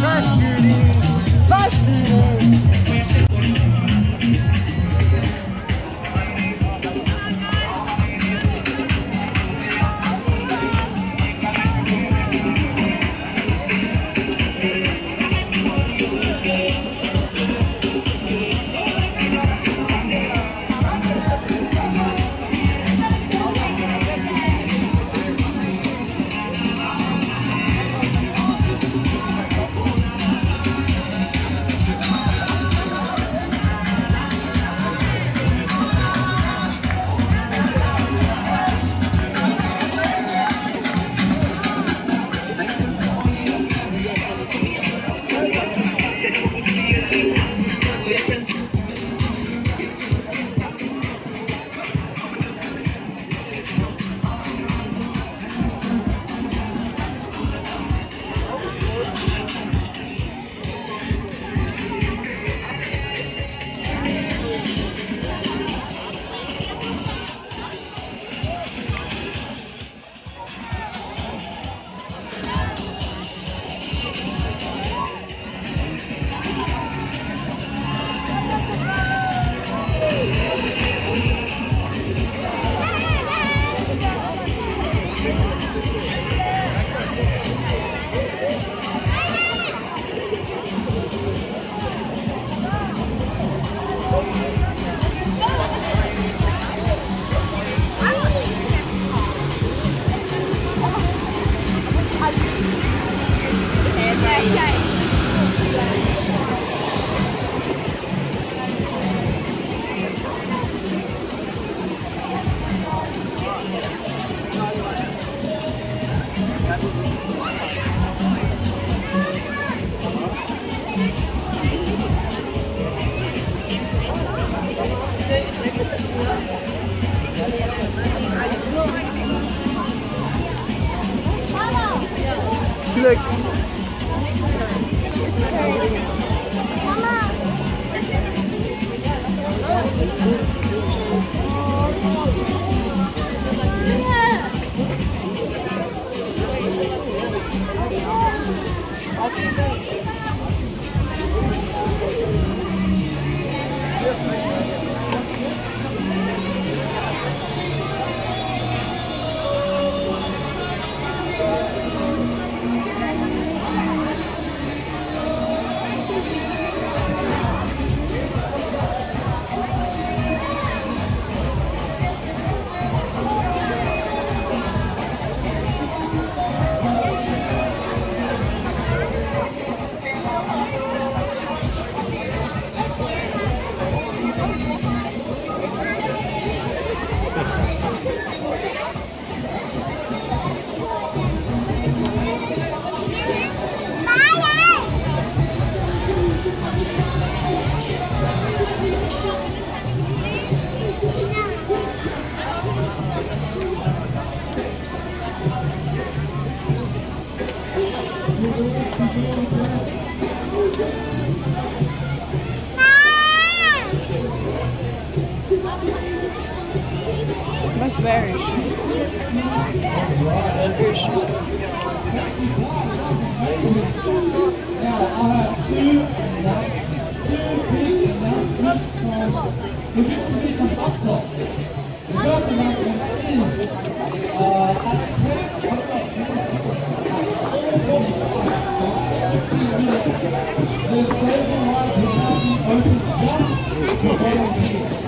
First beauty. like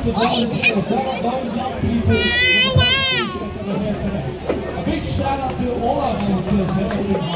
A big shout out to all our volunteers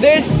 There's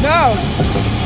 Go.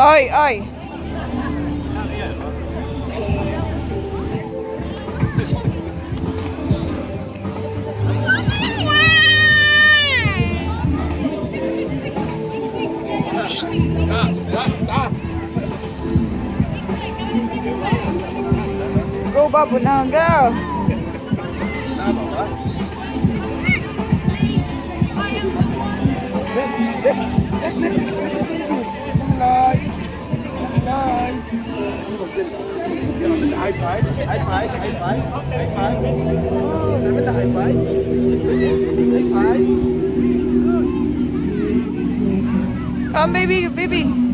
Oi, oi. qua bữa nào cơ Lời Lời Hai phải, hai phải, hai phải, hai phải. Để mình hai phải. Hai phải. Come baby, baby.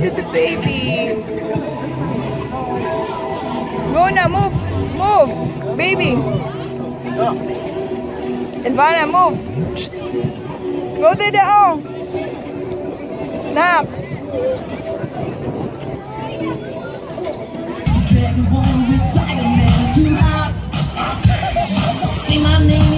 look at the baby. Mona, move, move, baby. Ivana, move. Go there down. Oh. Nap. See my name.